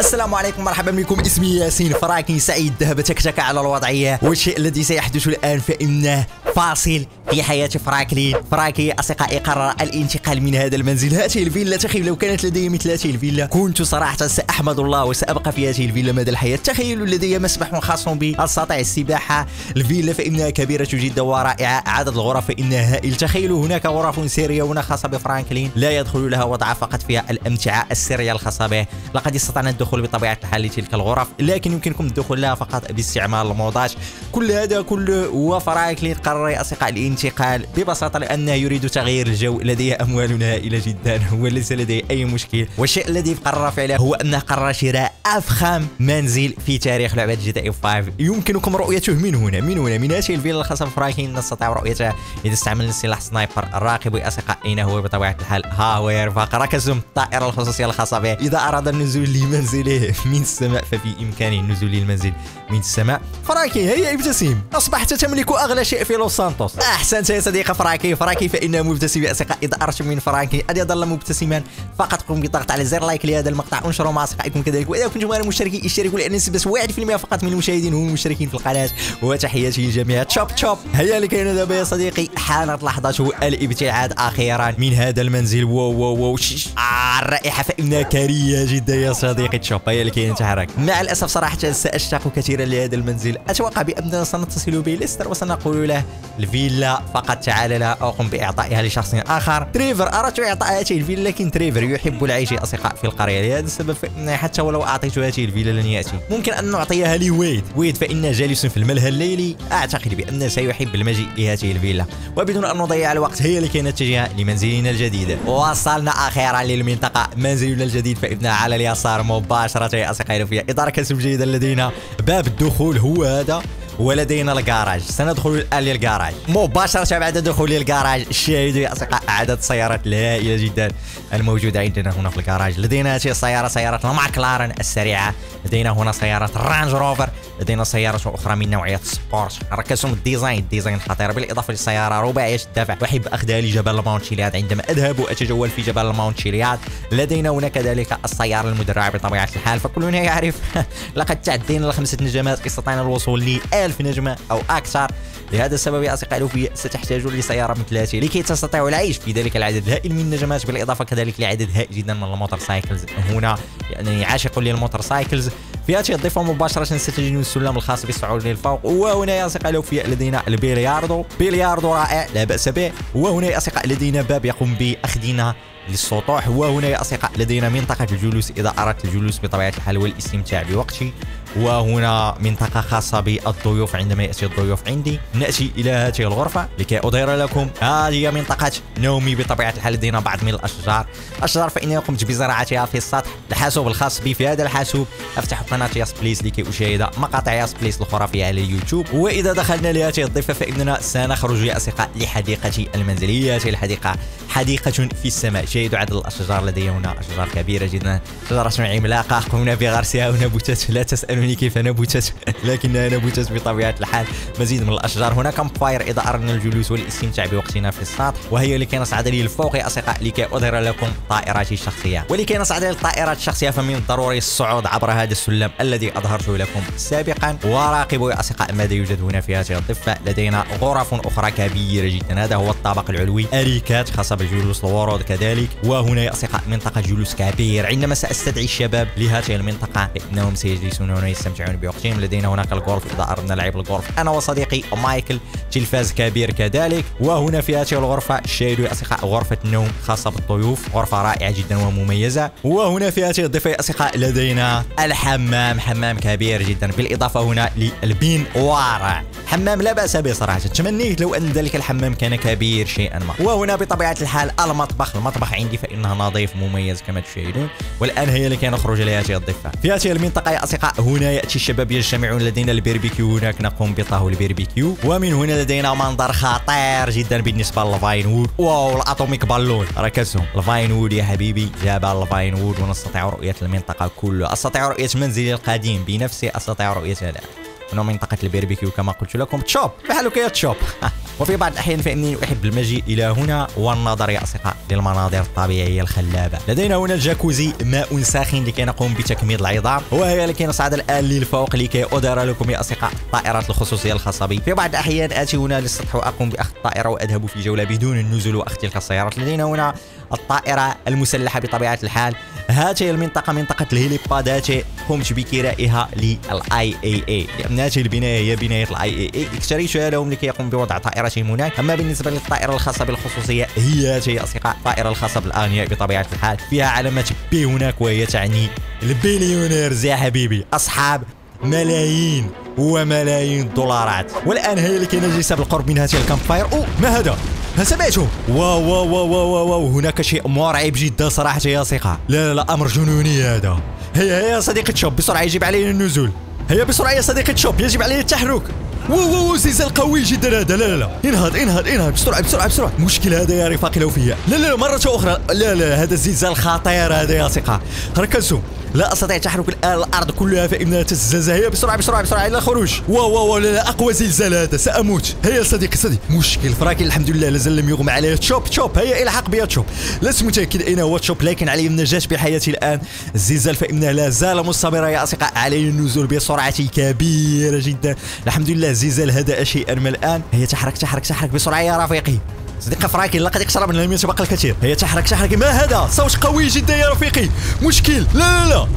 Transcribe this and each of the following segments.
السلام عليكم مرحبا بكم. اسمي ياسين فراكي سعيد ذهب تكتك على الوضعية. والشيء الذي سيحدث الآن؟ فإنه فاصل في حياة فرانكلين فراكي أصدقائي قرر الانتقال من هذا المنزل. هذه الفيلا تخيل لو كانت لدي مثل هذه الفيلا. كنت صراحة سأحمد الله وسأبقى في هذه الفيلا مدى الحياة. تخيلوا لدي مسبح خاص بي أستطيع السباحة. الفيلا فإنها كبيرة جدا ورائعة. عدد الغرف فإنها هائل تخيلوا هناك غرف سرية هنا خاصة بفرانكلين. لا يدخل لها وضع فقط فيها الأمتعة السرية الخاصة به. لقد استطعنا الدخول بطبيعة الحال لتلك الغرف لكن يمكنكم الدخول لها فقط باستعمال المودات كل هذا كله هو فرانكلين قرر يا أصدقاء الانتقال ببساطة لأنه يريد تغيير الجو لديه أموال هائلة جدا وليس لديه أي مشكل. والشيء الذي قرر فعله هو أنه قرر شراء أفخم منزل في تاريخ لعبة GTA 5 يمكنكم رؤيته من هنا من هنا من هذه الفيلا الخاصة بفرانكلين نستطيع رؤيته إذا استعملنا سلاح sniper لنراقب يا أصدقاء أين هو بطبيعة الحال. ها هو يا رفاق ركزتم الطائرة الخصوصية الخاصة به إذا أراد النزول لمنزله من السماء ففي إمكانه النزول للمنزل من السماء. فراكي هيا ابتسم. أصبحت تملك أغلى شيء في لوس سانتوس. أحسنت يا صديقي فراكي فراكي فإنه مبتسم يا أصدقاء إذا أردت من فراكي أن يظل مبتسما فقط. قم بالضغط على زر like لهذا المقطع. انشروا مع أصدقائكم كذلك. وإذا كنتم غير مشتركين اشتركوا لأن نسبة 1% فقط من المشاهدين هم المشتركين في القناة. وتحياتي للجميع. تشوب تشوب. هيا لكي نذهب يا صديقي حانت لحظة الابتعاد أخيرا من هذا المنزل. wow wow wow. آه الرائحة فإنها كارثية جدا يا صديقي تشوب. هيا لكي نتحرك. مع الأسف صراحة سأشتاق كثيرا لهذا المنزل. أتوقع بأننا سنتصل به. ليستر وسنقول له الفيلا فقط تعال لها أو قم بإعطائها لشخص آخر. تريفر أردت إعطاء هذه الفيلا؟ لكن تريفر يحب العيش أصدقاء في القرية. لهذا السبب فإن حتى ولو أعطيت هذه الفيلا لن يأتي. ممكن أن نعطيها لويد. ويد فإنه جالس في الملهى الليلي. أعتقد بأنه سيحب المجيء لهذه الفيلا. وبدون أن نضيع الوقت هيا لكي نتجه لمنزلنا الجديد. وصلنا أخيرا للمنطقة. منزلنا الجديد فإنها على اليسار مباشرة يا أصدقائي في إطار كسب جيدا لدينا باب الدخول هو هذا. ولدينا الجراج سندخل الان للجراج مباشرة بعد دخول الجراج شاهدوا يا أصدقاء عدد سيارات هائله جدا الموجودة عندنا هنا في الجراج لدينا هذه السيارة سيارة ماكلارن السريعة. لدينا هنا سيارة رانج روفر لدينا سيارة أخرى من نوعية sport ركزتم ال design. ال design خطير. بالإضافة للسيارة رباعية الدفع أحب أخذها لجبل ال Mount Chiliad عندما أذهب وأتجول في جبل ال Mount Chiliad لدينا هنا كذلك السيارة المدرعة بطبيعة الحال. فكلنا يعرف لقد تعدينا الخمسة نجمات. استطعنا الوصول ل 1000 نجمة أو أكثر. لهذا السبب يا أصدقائي الأوفياء ستحتاج لسيارة مثل هذه لكي تستطيعوا العيش في ذلك العدد الهائل من النجمات بالإضافة كذلك لعدد هائل جدا من ال motorcycles. هنا يعني عاشق لل motorcycles. في هذه الضفة مباشرة ستجدون السلم الخاص بالصعود للفوق. وهنا يا أصدقائي الأوفياء لدينا البلياردو. بلياردو رائع لا بأس به. وهنا يا أصدقائي لدينا باب يقوم بأخذنا للسطوح. وهنا يا أصدقاء لدينا منطقة الجلوس. إذا أردت الجلوس بطبيعة الحال والاستمتاع بوقتي وهنا منطقة خاصة بالضيوف عندما يأتي الضيوف عندي. نأتي إلى هذه الغرفة لكي أظهر لكم هذه منطقة نومي بطبيعة الحال لدينا بعض من الأشجار. الأشجار فإني قمت بزراعتها في السطح. الحاسوب الخاص بي في هذا الحاسوب. أفتح قناة ياس بليس لكي أشاهد مقاطع ياس بليس الخرافية على اليوتيوب. وإذا دخلنا لهذه الضفة فإننا سنخرج يا أصدقاء لحديقة المنزلية. هذه الحديقة حديقة في السماء. شاهدوا عدد الأشجار لدي هنا أشجار كبيرة جدا. شجرة عملاقة قمنا بغرسها ونبتت لا تسألوني كيف نبتت لكنها نبتت بطبيعة الحال. مزيد من الأشجار. هنا campfire إذا أردنا الجلوس والاستمتاع بوقتنا في السطح وهيا لكي نصعد للفوق يا أصدقاء لكي أظهر لكم طائراتي الشخصية. ولكي نصعد للطائرات الشخصية فمن الضروري الصعود عبر هذا السلم الذي أظهرته لكم سابقا. وراقبوا يا أصدقاء ماذا يوجد هنا في هذه الضفة. لدينا غرف أخرى كبيرة جدا. هذا هو الطابق العلوي. أريكات خاصة بالجلوس الورود كذلك. وهنا يا أصدقاء منطقة جلوس كبير. عندما سأستدعي الشباب لهذه المنطقة فإنهم سيجلسون هنا يستمتعون بوقتهم. لدينا هناك الغولف إذا أردنا لعب الغولف أنا وصديقي مايكل تلفاز كبير كذلك. وهنا في هذه الغرفة شاهدوا يا أصدقاء غرفة نوم خاصة بالضيوف. غرفة رائعة جدا ومميزة. وهنا في هذه الضفة يا أصدقاء لدينا الحمام. حمام كبير جدا. بالإضافة هنا للبين وارع حمام لا بأس به صراحة. تمنيت لو أن ذلك الحمام كان كبير شيئا ما. وهنا بطبيعة الحال المطبخ المطبخ عندي فإنه نظيف مميز كما تشاهدون. والآن هي لكي نخرج لهذه الضفة. في هذه المنطقة يا أصدقاء هنا يأتي الشباب يجتمعون لدينا البيربيكيو. هناك نقوم بطهو البيربيكيو. ومن هنا لدينا منظر خطير جدا بالنسبة لل Vinewood. واو ال Atomic بالون. ركزتم. ال Vinewood يا حبيبي جبل ال Vinewood ونستطيع رؤية المنطقة كلها. أستطيع رؤية منزلي القديم بنفسه أستطيع رؤيته الآن هنا منطقة البيربيكيو كما قلت لكم. تشوب. بحالك يا تشوب. وفي بعض الأحيان فإني أحب المجيء إلى هنا والنظر يا أصدقاء للمناظر الطبيعية الخلابة. لدينا هنا الجاكوزي ماء ساخن لكي نقوم بتكميد العظام وهيا لكي نصعد الآن للفوق لكي أظهر لكم يا أصدقاء الطائرات الخصوصية الخاصة بي. في بعض الأحيان آتي هنا للسطح وأقوم بأخذ الطائرة وأذهب في جولة بدون النزول وأخذ تلك السيارات. لدينا هنا الطائرة المسلحة بطبيعة الحال. هذه المنطقة منطقة الهيليبادات قمت بكرائها لل IAA. لأن هذه البناية هي بناية ال IAA. اشتريتها لهم لكي يقوم بوضع طائرتهم هناك. أما بالنسبة للطائرة الخاصة بالخصوصية هي هذه أصدقاء الطائرة الخاصة بالأغنياء بطبيعة الحال. فيها علامة B هناك وهي تعني ال billionaires يا حبيبي أصحاب ملايين وملايين الدولارات والآن هيا لكي نجلس بالقرب من هذه ال campfire. أو ما هذا؟ هل سمعتوا واو واو واو واو, واو. هناك شيء مرعب جدا صراحة يا ثقه لا لا لا أمر جنوني هذا. هيا هيا يا صديقي تشوب. بسرعة يجب علينا النزول. هيا بسرعة يا صديقي تشوب. يجب علينا التحرك. واو واو زلزال قوي جدا هذا. لا لا لا. انهض انهض انهض. بسرعة بسرعة بسرعة. مشكل هذا يا رفاقي الأوفياء. لا لا مرة أخرى. لا لا هذا الزلزال خطير هذا يا ثقه ركزوا. لا أستطيع تحرك الان الأرض كلها فإنها تهتز هيا بسرعة بسرعة بسرعة. إلى الخروج. واو واو لا, لا أقوى زلزال هذا. سأموت. هيا صديقي صديقي. مشكل. فرانكي الحمد لله لازال لم يغمى عليه تشوب تشوب. هيا الحق بيا تشوب. لست متأكد أين هو تشوب لكن علي النجاه بحياتي الآن. الزلزال فانه لا زال مستمرا يا أصدقاء علي النزول بسرعة كبيرة جدا. الحمد لله الزلزال هدأ شيئا ما الآن. هيا تحرك تحرك تحرك بسرعة يا رفيقي. صديقي فراكي لقد اقترب من لم يتبقى الكثير. هيا تحرك تحرك ما هذا؟ صوت قوي جدا يا رفيقي. مشكل. لا لا لا.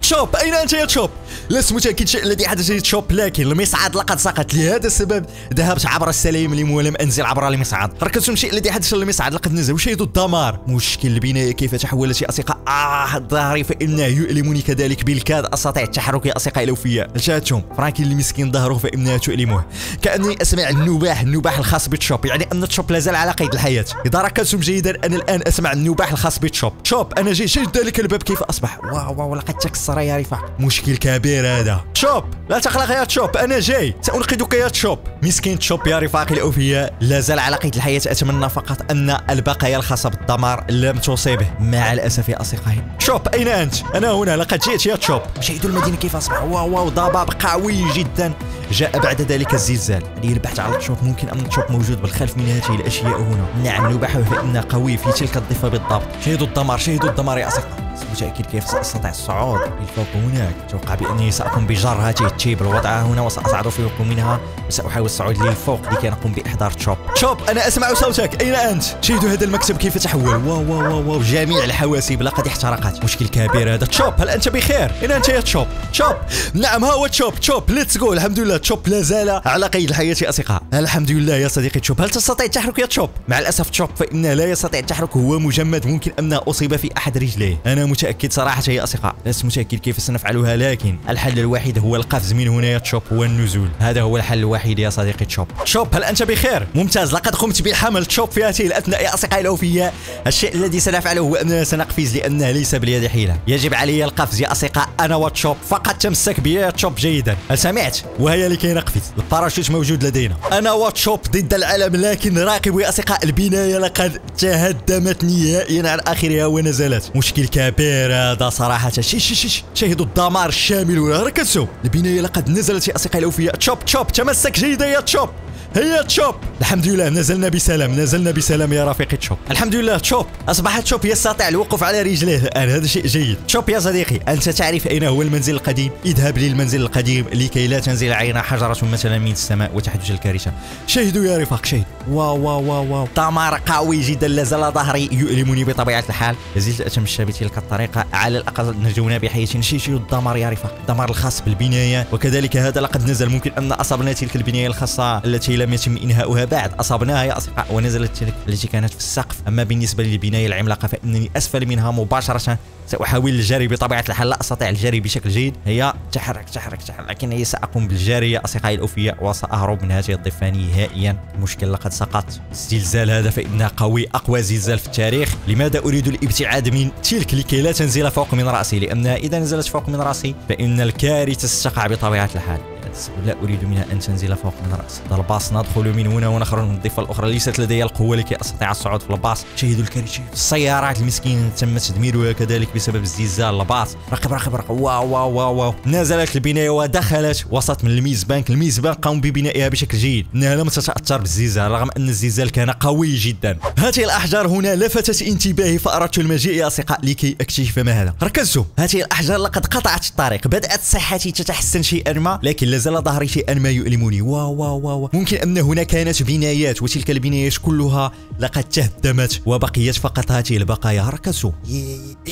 تشوب أين أنت يا تشوب لست متاكد شيء الذي حدث لي تشوب لكن المصعد لقد سقط لهذا السبب. ذهبت عبر السلالم ولم أنزل عبر المصعد. ركزتم الشيء الذي حدث للمصعد لقد نزل وشاهدوا الدمار. مشكل البنايه كيف تحولت يا اصدقاء آه ظهري فإنه يؤلمني كذلك بالكاد أستطيع التحرك يا أصدقائي الأوفياء جاتهم فرانكي اللي مسكين ظهره فانها تؤلمه. كأني أسمع النباح النباح الخاص بتشوب يعني أن تشوب لازال على قيد الحياة. إذا ركزتم جيدا أنا الآن أسمع النباح الخاص بتشوب تشوب أنا جاي شاهد ذلك الباب كيف أصبح؟ واو واو لقد تكسر يا رفاق. مشكل كبير. هذا تشوب لا تقلق يا تشوب أنا جاي. سأنقذك يا تشوب مسكين تشوب يا رفاقي الأوفياء. لا زال على قيد الحياة. أتمنى فقط أن البقايا الخاصه بالدمار لم تصيبه. مع الأسف يا أصدقائي. تشوب أين أنت؟ أنا هنا. لقد جئت يا تشوب شاهدوا المدينة كيف أصبح؟ واو واو ضباب قوي جدا. جاء بعد ذلك الزلزال. البحث على تشوب ممكن أن تشوب موجود بالخلف من هذه الأشياء هنا. نعم نباحه فانه قوي في تلك الضفة بالضبط. شاهدوا الدمار شاهدوا الدمار يا أصدقائي. متأكد كيف سأستطيع الصعود للفوق هناك. أتوقع بأني سأقوم بجر هذه التيب. وضعها هنا وسأصعد فوق منها. وسأحاول الصعود للفوق لكي نقوم بإحضار تشوب. تشوب أنا أسمع صوتك. أين أنت؟ شاهدوا هذا المكتب كيف تحول؟ واو واو واو. جميع الحواسيب لقد احترقت. مشكل كبير هذا تشوب. هل أنت بخير؟ أين أنت يا تشوب؟ تشوب. نعم ها هو تشوب. تشوب. let's go الحمد لله. تشوب لا زال على قيد الحياة أصدقاء. الحمد لله يا صديقي تشوب. هل تستطيع التحرك يا تشوب؟ مع الأسف تشوب فإنه لا يستطيع التحرك هو مجمد. ممكن أنه أصيب في أحد رجليه. أنا متأكد صراحة يا أصدقاء لست متأكد كيف سنفعلها لكن الحل الوحيد هو القفز من هنا يا تشوب والنزول. هذا هو الحل الوحيد يا صديقي تشوب. تشوب هل أنت بخير؟ ممتاز لقد قمت بحمل تشوب في هذه الأثناء يا أصدقائي الأوفياء. الشيء الذي سنفعله هو أننا سنقفز لأنه ليس باليد حيلة. يجب علي القفز يا أصدقاء أنا وتشوب. فقط تمسك بي يا تشوب جيدا. هل سمعت؟ وهيا لكي نقفز. الباراشوت موجود لدينا. أنا وتشوب ضد العالم لكن راقبوا يا أصدقاء البناية. لقد تهدمت نهائيا عن آخرها ونزلت. مشكل كبير هذا صراحة. شي شي شي شاهدوا الدمار الشامل ركزوا البناية لقد نزلت يا أصدقائي الأوفياء. تشوب تشوب تمسك جيدا يا تشوب. هيا تشوب. الحمد لله نزلنا بسلام نزلنا بسلام يا رفيقي تشوب. الحمد لله تشوب. اصبح تشوب يستطيع الوقوف على رجليه. الآن هذا شيء جيد. تشوب يا صديقي. أنت تعرف أين هو المنزل القديم؟ اذهب للمنزل القديم لكي لا تنزل علينا حجرة مثلا من السماء وتحدث الكارثة. شاهدوا يا رفاق شاهد. واو واو واو واو. دمار قوي جدا لا زال ظهري يؤلمني بطبيعة الحال. لازلت اتمشى بتلك الطريقة. على الأقل نجونا بحياه شيء شيء الدمار يا رفاق الدمار الخاص بالبناية. وكذلك هذا لقد نزل ممكن أن أصابنا تلك البناية الخاصة التي لم يتم إنهاؤها بعد. أصابناها يا أصدقاء ونزلت تلك التي كانت في السقف. أما بالنسبة للبناية العملاقة فإنني أسفل منها مباشرة. سأحاول الجري بطبيعة الحال لا أستطيع الجري بشكل جيد. هيا تحرك تحرك تحرك. لكنني سأقوم بالجري يا أصدقائي الأوفياء وسأهرب من هذه الضفه نهائيا. المشكل لقد سقط. الزلزال هذا فإنه قوي أقوى زلزال في التاريخ. لماذا أريد الابتعاد من تلك لكي لا تنزل فوق من رأسي لانها إذا نزلت فوق من رأسي فإن الكارثة ستقع بطبيعة الحال. لا أريد منها أن تنزل فوق من رأسي الباص ندخل من هنا ونخرج من الضفة الأخرى. ليست لدي القوة لكي أستطيع الصعود في الباص. شاهدوا الكارثة السيارات المسكينة تم تدميرها كذلك بسبب الزلزال الباص. راقب راقب راقب واو واو واو. نزلت البناية ودخلت وسط من ال Maze Bank ال Maze Bank قام ببنائها بشكل جيد. إنها لم تتأثر بالزلزال رغم أن الزلزال كان قوي جدا. هذه الأحجار هنا لفتت انتباهي فأردت المجيء يا أصدقاء لكي أكتشف ما هذا. ركزوا. هذه الأحجار لقد قطعت الطريق. بدأت صحتي تتحسن شيئا ما لكن لازال ظهري شيئا ما يؤلمني. wow wow wow ممكن أن هنا كانت بنايات وتلك البنايات كلها؟ لقد تهدمت وبقيت فقط هذه البقايا. ركزوا.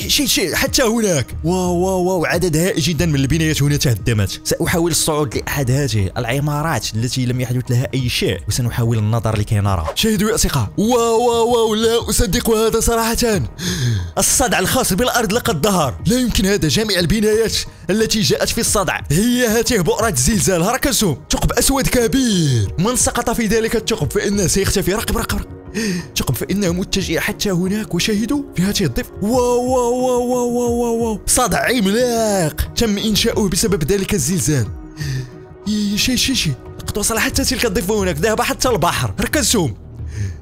شيء شيء حتى هناك. wow wow wow عدد هائل جدا من البنايات هنا تهدمت. سأحاول الصعود لأحد هذه العمارات التي لم يحدث لها أي شيء وسنحاول النظر لكي نرى. شاهدوا يا أصدقاء. wow wow wow لا أصدق هذا صراحة. الصدع الخاص بالأرض لقد ظهر. لا يمكن هذا جميع البنايات. التي جاءت في الصدع. هي هذه بؤرة زلزال. ركزوا ثقب أسود كبير. من سقط في ذلك الثقب؟ فإنه سيختفي. راقبوا راقبوا راقبوا. ثقب فإنه متجه حتى هناك. وشاهدوا في هذه الضفة. wow wow wow wow wow, wow. صدع عملاق تم إنشاؤه بسبب ذلك الزلزال. شيء شيء شيء لقد وصل حتى تلك الضفة هناك. ذهب حتى البحر. ركزوا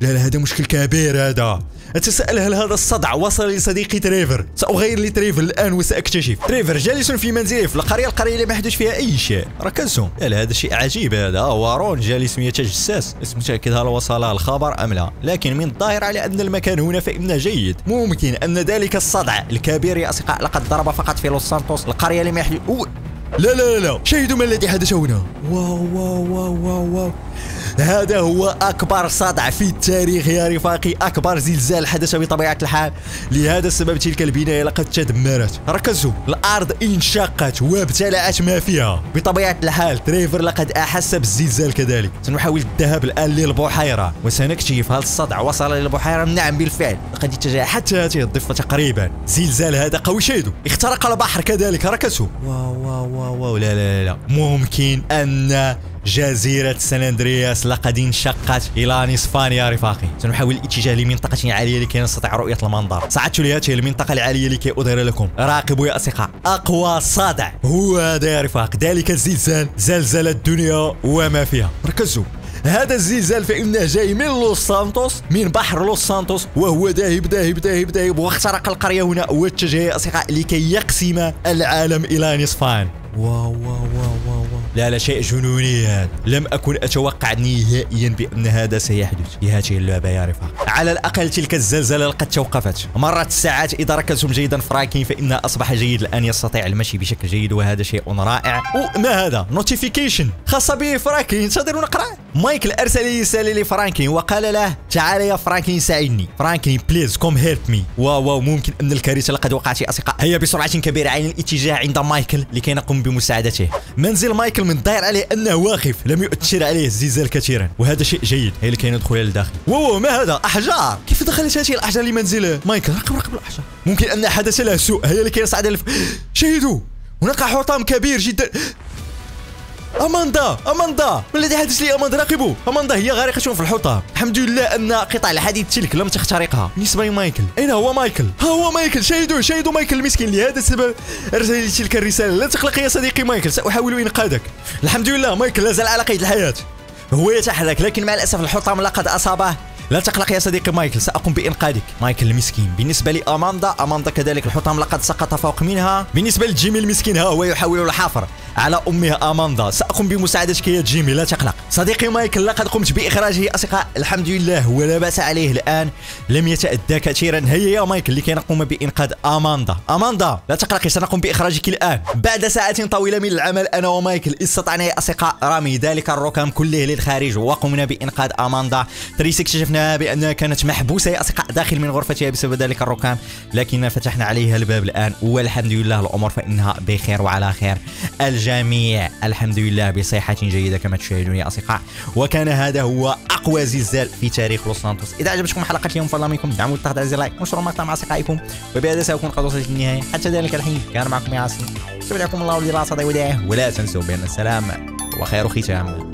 لا لا هذا مشكل كبير هذا. أتساءل هل هذا الصدع وصل لصديقي تريفر؟ سأغير لتريفر الآن وسأكتشف. تريفر جالس في منزله في القرية القرية لم يحدث فيها أي شيء. ركزوا. لا هذا شيء عجيب هذا. ورون جالس يتجسس اسم متأكد هل وصل الخبر أم لا. لكن من الظاهر على أن المكان هنا فإنه جيد. ممكن أن ذلك الصدع الكبير يا أصدقاء لقد ضرب فقط في لوس سانتوس القرية لم يحدث. لا لا لا. شاهدوا ما الذي حدث هنا. wow wow wow wow, wow. هذا هو أكبر صدع في التاريخ يا رفاقي. أكبر زلزال حدث بطبيعة الحال. لهذا السبب تلك البناية لقد تدمرت. ركزوا. الأرض انشقت وابتلعت ما فيها. بطبيعة الحال تريفر لقد أحس بالزلزال كذلك. سنحاول الذهاب الآن للبحيرة. وسنكتشف هل الصدع وصل للبحيرة نعم بالفعل. لقد اتجه حتى هذه الضفة تقريبا زلزال هذا قوي جدا اخترق البحر كذلك. ركزوا. wow wow wow, wow. لا لا لا. ممكن أن جزيرة سان أندرياس لقد انشقت إلى نصفان يا رفاقي. سنحاول الاتجاه لمنطقة عالية لكي نستطيع رؤية المنظر. صعدت لهذه المنطقة العالية لكي أظهر لكم. راقبوا يا أصدقاء أقوى صدع هو هذا يا رفاق. ذلك الزلزال زلزل الدنيا وما فيها. ركزوا. هذا الزلزال فإنه جاي من لوس سانتوس من بحر لوس سانتوس وهو ذاهب ذاهب ذاهب ذاهب. واخترق القرية هنا. واتجه يا أصدقاء لكي يقسم العالم إلى نصفان. wow wow wow, wow. لا لا شيء جنوني هذا. لم أكن أتوقع نهائيا بأن هذا سيحدث. في هذه اللعبة يا رفاق. على الأقل تلك الزلزلة قد توقفت. مرت الساعات إذا ركزتم جيدا فرانكلين فإنه أصبح جيد الآن يستطيع المشي بشكل جيد وهذا شيء رائع. وما هذا؟ notification خاصة به فرانكلين. انتظروا نقرأ. مايكل أرسل رسالة لفرانكلين وقال له تعال يا فرانكلين ساعدني. Franklin please come help me wow wow ممكن أن الكارثة لقد وقعت يا أصدقاء. هيا بسرعة كبيرة عين الاتجاه عند مايكل لكي نقوم بمساعدته. منزل مايكل من الظاهر عليه أنه واقف لم يؤثر عليه الزلزال كثيرا. وهذا شيء جيد هيا لكي ندخل إلى الداخل wow ما هذا؟ أحجار. كيف دخلت هذه الأحجار لمنزل مايكل راقبوا راقبوا الأحجار. ممكن أن حدث له سوء. هيا لكي نصعد للفوق شاهدوا هناك حطام كبير جدا. أماندا أماندا. ما الذي حدث لأماندا؟ راقبوا أماندا هي غارقة في الحطام الحمد لله أن قطع الحديد تلك لم تخترقها. بالنسبة لمايكل. أين هو مايكل؟ ها هو مايكل. شاهدوا شاهدوا مايكل المسكين. لهذا السبب أرسل تلك الرسالة. لا تقلق يا صديقي مايكل سأحاول إنقاذك. الحمد لله مايكل لا زال على قيد الحياة. هو يتحرك لكن مع الأسف الحطام لقد أصابه. لا تقلق يا صديقي مايكل سأقوم بإنقاذك. مايكل المسكين. بالنسبة لأماندا أماندا كذلك. الحطام لقد سقط فوق منها. بالنسبة لجيمي المسكين ها هو يحاول الحفر على أمها أماندا. سأقوم بمساعدتك يا جيمي لا تقلق. صديقي مايكل لقد قمت بإخراجه أصدقاء. الحمد لله ولا بأس عليه الآن. لم يتأدى كثيرا. هيا يا مايكل لكي نقوم بإنقاذ أماندا. أماندا لا تقلقي سنقوم بإخراجك الآن. بعد ساعات طويلة من العمل أنا ومايكل استطعنا يا أصدقاء رمي ذلك الركام كله للخارج. وقمنا بإنقاذ أماندا. تريس اكتشفنا بانها كانت محبوسة يا أصدقاء داخل من غرفتها بسبب ذلك الركام لكن فتحنا عليها الباب الآن. والحمد لله الأمور فإنها بخير وعلى خير. الجميع الحمد لله بصحة جيدة كما تشاهدون يا أصدقاء. وكان هذا هو أقوى زلزال في تاريخ لوس سانتوس. إذا عجبتكم حلقة اليوم فالله منكم. دعموا الضغط على لايك. ونشروا المقطع مع أصدقائكم. وبهذا سأكون قد وصلت للنهاية. حتى ذلك الحين كان معكم ياسين استودعكم الله صدى وداعه ولا تنسوا بأن السلام وخير ختام.